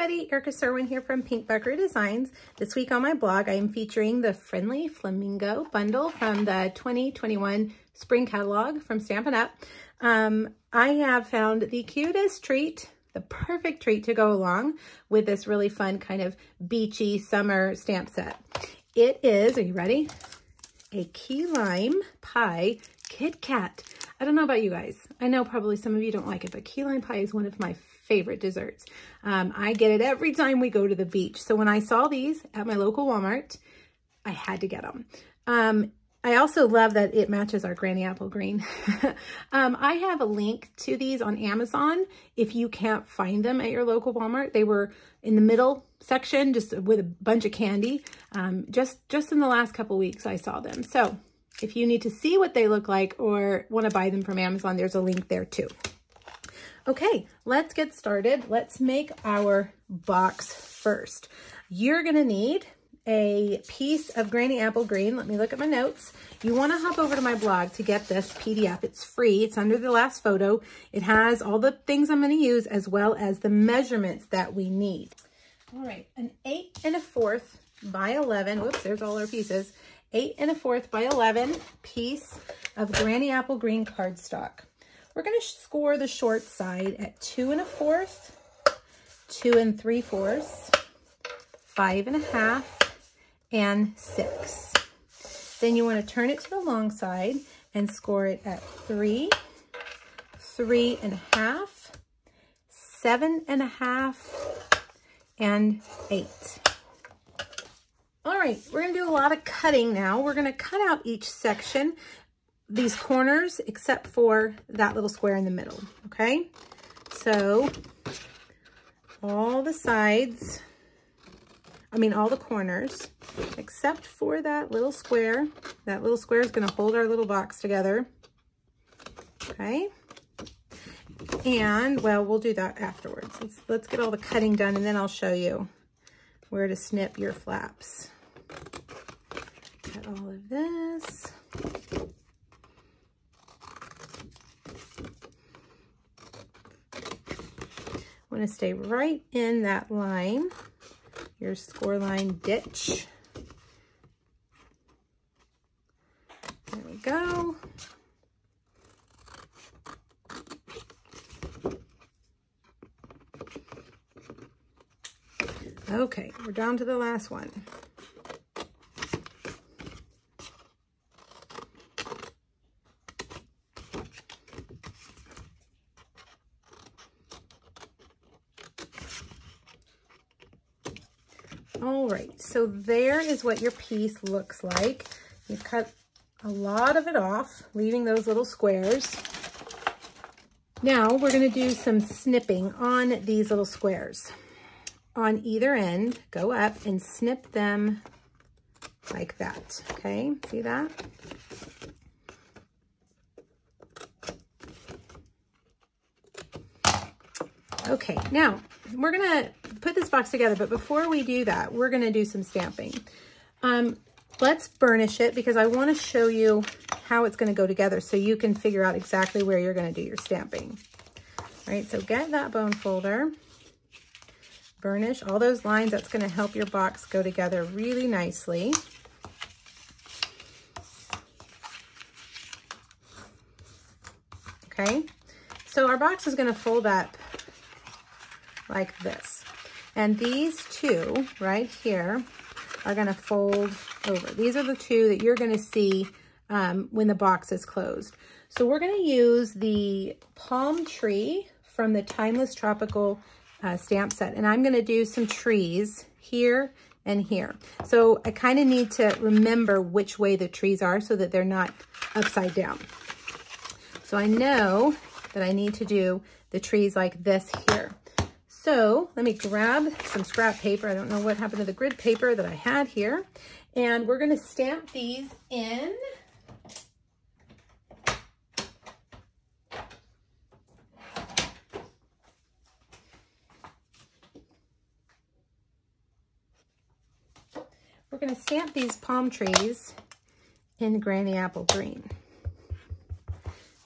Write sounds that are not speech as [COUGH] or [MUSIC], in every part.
everybody, Erica Cerwin here from Pink Buckaroo Designs. This week on my blog, I am featuring the Friendly Flamingo bundle from the 2021 Spring Catalog from Stampin' Up. Um, I have found the cutest treat, the perfect treat to go along with this really fun kind of beachy summer stamp set. It is, are you ready? A key lime pie Kit Kat. I don't know about you guys. I know probably some of you don't like it, but key lime pie is one of my favorite desserts. Um, I get it every time we go to the beach. So when I saw these at my local Walmart, I had to get them. Um, I also love that it matches our granny apple green. [LAUGHS] um, I have a link to these on Amazon if you can't find them at your local Walmart. They were in the middle section just with a bunch of candy. Um, just, just in the last couple weeks I saw them. So if you need to see what they look like or want to buy them from Amazon, there's a link there too. Okay, let's get started. Let's make our box first. You're gonna need a piece of Granny Apple Green. Let me look at my notes. You wanna hop over to my blog to get this PDF. It's free, it's under the last photo. It has all the things I'm gonna use as well as the measurements that we need. All right, an eight and a fourth by 11, whoops, there's all our pieces. Eight and a fourth by 11 piece of Granny Apple Green cardstock. We're going to score the short side at two and a fourth, two and three fourths, five and a half, and six. Then you want to turn it to the long side and score it at three, three and a half, seven and a half, and eight. All right, we're gonna do a lot of cutting now. We're gonna cut out each section these corners except for that little square in the middle, okay? So all the sides, I mean all the corners, except for that little square. That little square is gonna hold our little box together, okay? And, well, we'll do that afterwards. Let's, let's get all the cutting done and then I'll show you where to snip your flaps. Cut all of this. Want to stay right in that line, your score line ditch. There we go. Okay, we're down to the last one. All right, so there is what your piece looks like. You cut a lot of it off, leaving those little squares. Now we're gonna do some snipping on these little squares. On either end, go up and snip them like that, okay? See that? Okay, now we're gonna put this box together, but before we do that, we're gonna do some stamping. Um, let's burnish it because I wanna show you how it's gonna go together so you can figure out exactly where you're gonna do your stamping. All right, so get that bone folder, burnish all those lines. That's gonna help your box go together really nicely. Okay, so our box is gonna fold up like this. And these two right here are gonna fold over. These are the two that you're gonna see um, when the box is closed. So we're gonna use the palm tree from the Timeless Tropical uh, stamp set. And I'm gonna do some trees here and here. So I kind of need to remember which way the trees are so that they're not upside down. So I know that I need to do the trees like this here. So let me grab some scrap paper. I don't know what happened to the grid paper that I had here. And we're going to stamp these in. We're going to stamp these palm trees in Granny Apple Green.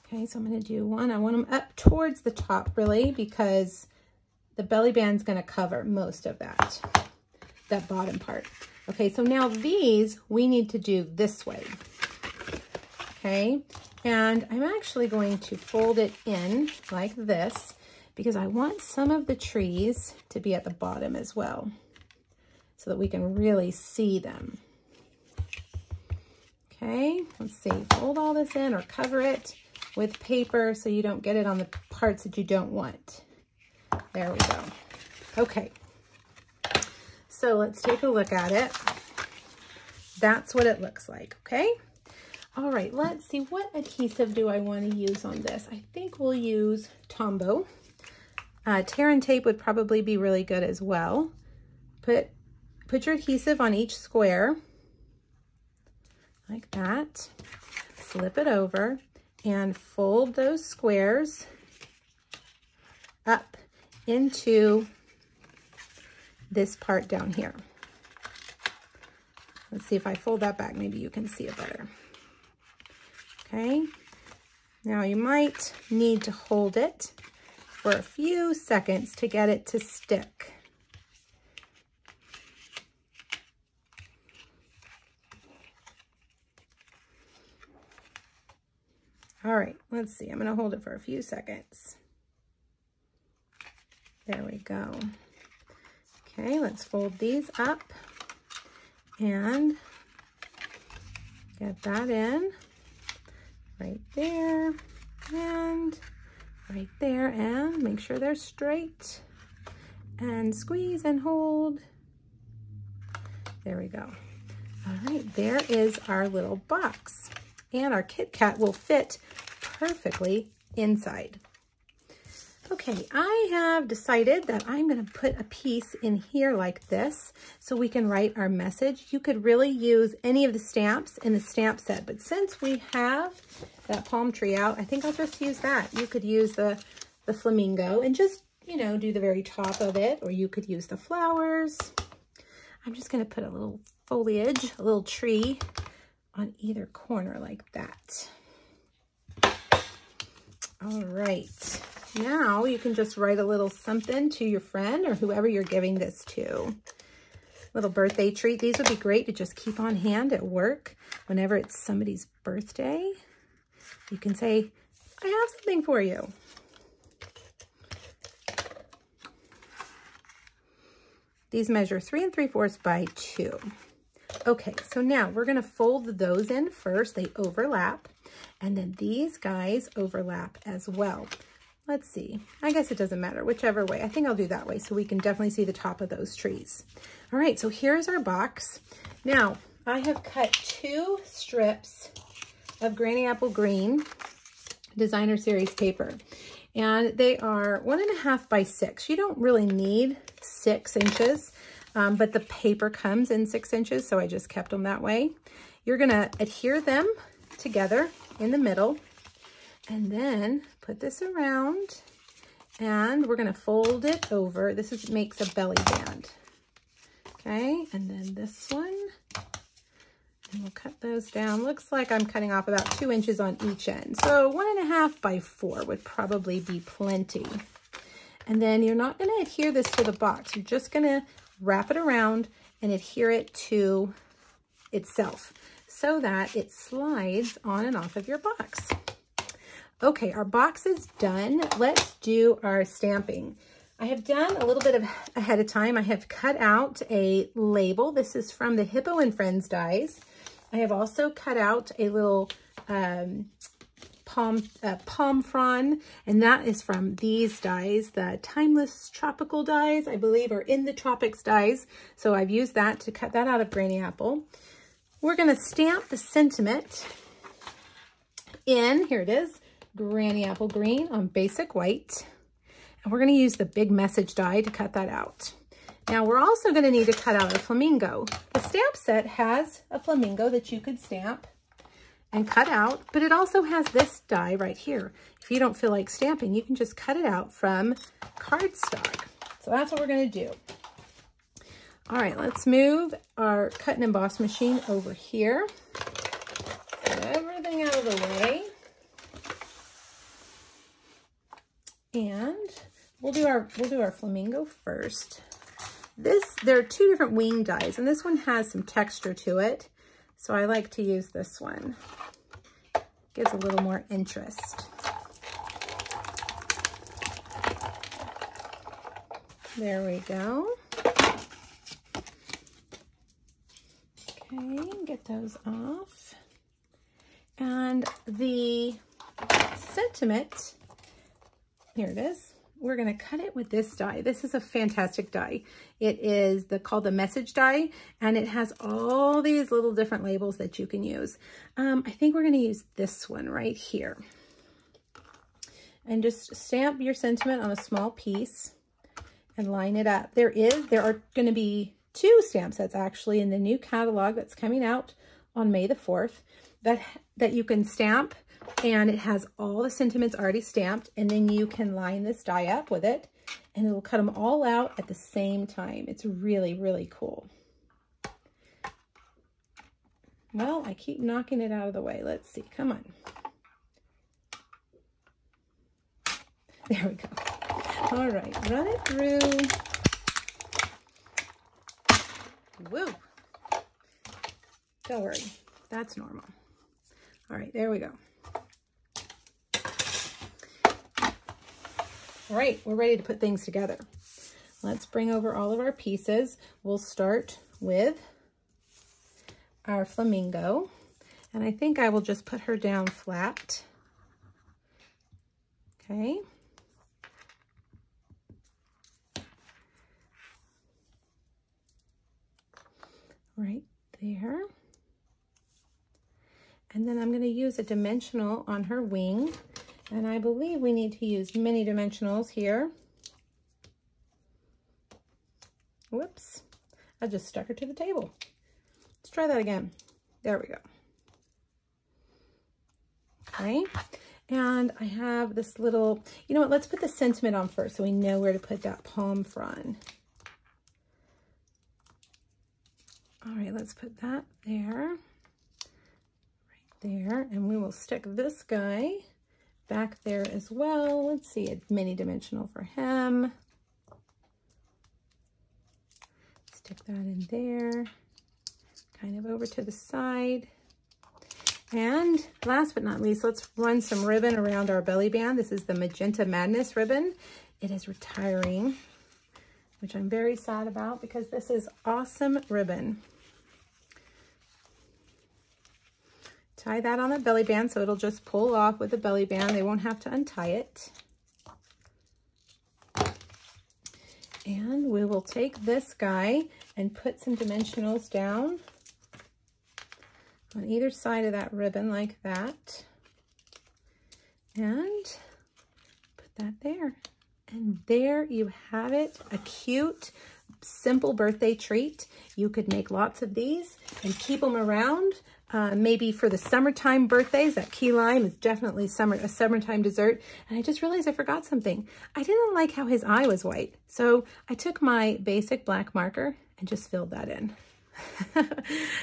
Okay, so I'm going to do one. I want them up towards the top, really, because the belly band's gonna cover most of that, that bottom part. Okay, so now these we need to do this way. Okay, and I'm actually going to fold it in like this because I want some of the trees to be at the bottom as well so that we can really see them. Okay, let's see, fold all this in or cover it with paper so you don't get it on the parts that you don't want. There we go. Okay, so let's take a look at it. That's what it looks like, okay? All right, let's see, what adhesive do I want to use on this? I think we'll use Tombow. Uh, tear and tape would probably be really good as well. Put, put your adhesive on each square, like that. Slip it over and fold those squares up into this part down here. Let's see if I fold that back, maybe you can see it better. Okay, now you might need to hold it for a few seconds to get it to stick. All right, let's see. I'm going to hold it for a few seconds. There we go. Okay, let's fold these up and get that in right there and right there and make sure they're straight and squeeze and hold. There we go. All right, there is our little box and our Kit Kat will fit perfectly inside. Okay, I have decided that I'm going to put a piece in here like this so we can write our message. You could really use any of the stamps in the stamp set, but since we have that palm tree out, I think I'll just use that. You could use the, the flamingo and just, you know, do the very top of it, or you could use the flowers. I'm just going to put a little foliage, a little tree on either corner like that. All right. Now you can just write a little something to your friend or whoever you're giving this to. Little birthday treat. These would be great to just keep on hand at work whenever it's somebody's birthday. You can say, I have something for you. These measure three and three fourths by two. Okay, so now we're gonna fold those in first. They overlap. And then these guys overlap as well. Let's see. I guess it doesn't matter, whichever way. I think I'll do that way so we can definitely see the top of those trees. All right, so here's our box. Now, I have cut two strips of Granny Apple Green Designer Series paper. And they are one and a half by six. You don't really need six inches, um, but the paper comes in six inches, so I just kept them that way. You're gonna adhere them together in the middle and then put this around and we're gonna fold it over. This is makes a belly band. Okay, and then this one, and we'll cut those down. Looks like I'm cutting off about two inches on each end. So one and a half by four would probably be plenty. And then you're not gonna adhere this to the box. You're just gonna wrap it around and adhere it to itself so that it slides on and off of your box. Okay, our box is done. Let's do our stamping. I have done a little bit of ahead of time. I have cut out a label. This is from the Hippo and Friends dies. I have also cut out a little um, palm, uh, palm frond, and that is from these dies, the Timeless Tropical dies, I believe, are in the Tropics dies. So I've used that to cut that out of Granny Apple. We're going to stamp the sentiment in, here it is, Granny Apple Green on basic white. And we're going to use the big message die to cut that out. Now we're also going to need to cut out a flamingo. The stamp set has a flamingo that you could stamp and cut out, but it also has this die right here. If you don't feel like stamping, you can just cut it out from cardstock. So that's what we're going to do. All right, let's move our cut and emboss machine over here. Get everything out of the way. And we'll do our, we'll do our flamingo first. This, there are two different wing dies, and this one has some texture to it. So I like to use this one. Gives a little more interest. There we go. Okay, get those off. And the sentiment, here it is. We're gonna cut it with this die. This is a fantastic die. It is the called the message die, and it has all these little different labels that you can use. Um, I think we're gonna use this one right here. And just stamp your sentiment on a small piece and line it up. There is, there are gonna be two stamp sets actually in the new catalog that's coming out on May the 4th that, that you can stamp and it has all the sentiments already stamped and then you can line this die up with it and it'll cut them all out at the same time. It's really, really cool. Well, I keep knocking it out of the way. Let's see. Come on. There we go. All right, run it through Woo. Don't worry. That's normal. All right, there we go. All right, we're ready to put things together. Let's bring over all of our pieces. We'll start with our flamingo. And I think I will just put her down flat. Okay. right there. And then I'm going to use a dimensional on her wing. And I believe we need to use many dimensionals here. Whoops. I just stuck her to the table. Let's try that again. There we go. Okay. And I have this little, you know what, let's put the sentiment on first so we know where to put that palm frond. All right, let's put that there, right there, and we will stick this guy back there as well. Let's see, a mini dimensional for him. Stick that in there, kind of over to the side. And last but not least, let's run some ribbon around our belly band. This is the Magenta Madness ribbon. It is retiring, which I'm very sad about because this is awesome ribbon. Tie that on the belly band so it'll just pull off with the belly band. They won't have to untie it. And we will take this guy and put some dimensionals down on either side of that ribbon like that. And put that there. And there you have it, a cute, simple birthday treat. You could make lots of these and keep them around uh, maybe for the summertime birthdays, that key lime is definitely summer a summertime dessert. And I just realized I forgot something. I didn't like how his eye was white. So I took my basic black marker and just filled that in. [LAUGHS]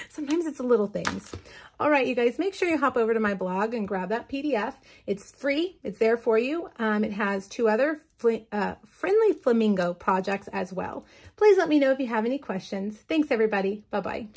Sometimes it's the little things. All right, you guys, make sure you hop over to my blog and grab that PDF. It's free. It's there for you. Um, it has two other fl uh, friendly flamingo projects as well. Please let me know if you have any questions. Thanks, everybody. Bye-bye.